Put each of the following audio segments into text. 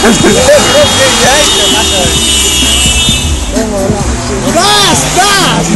Gas, gas!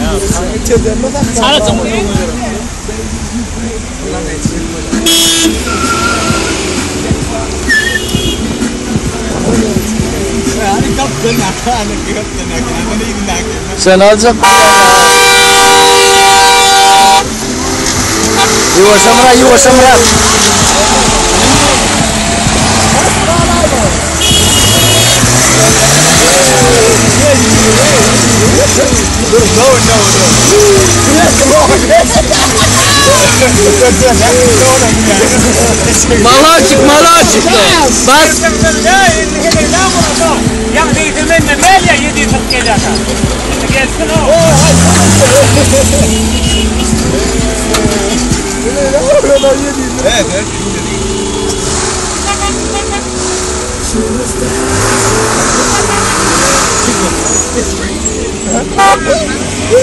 Yeah, I'm going to go to the next one. I'm going to go to the next one. So also Yuwa Samra, Yuwa Samra. Men ya ye di tak ke jaka. Ke suno. Evet, evet.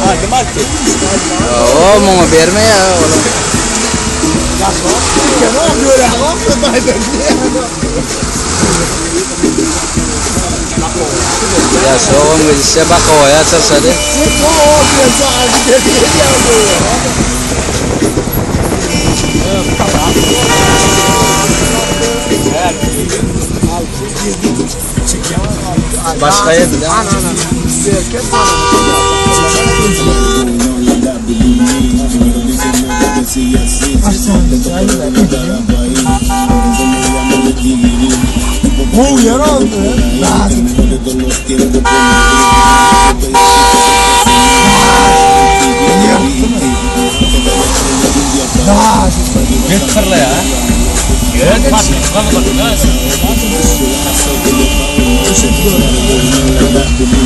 Hadi market. Oo, mga berme ya. Hafızaydım. Ya, so kung siya ba ko ya sir sa di? Bearcat mana? Wow yaran Lazım Lazım Götürle ya Götürle Götürle Götürle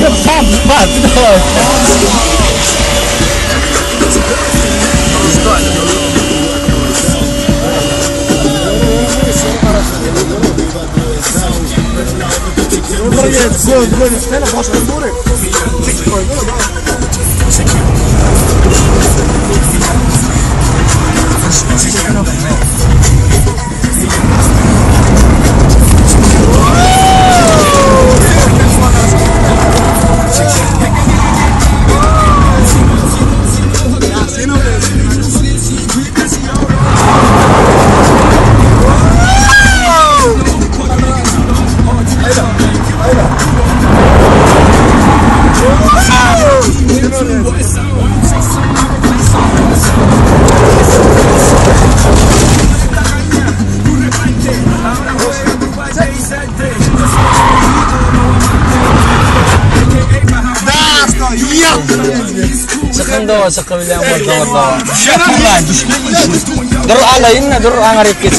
própria babada. Dobro je, dobro je, stena, baš ne more. Dobro je, dobro je. Sakando sa kabilang magdawa-dawa. Shut up! Daruala yun na, daruala nga rikit.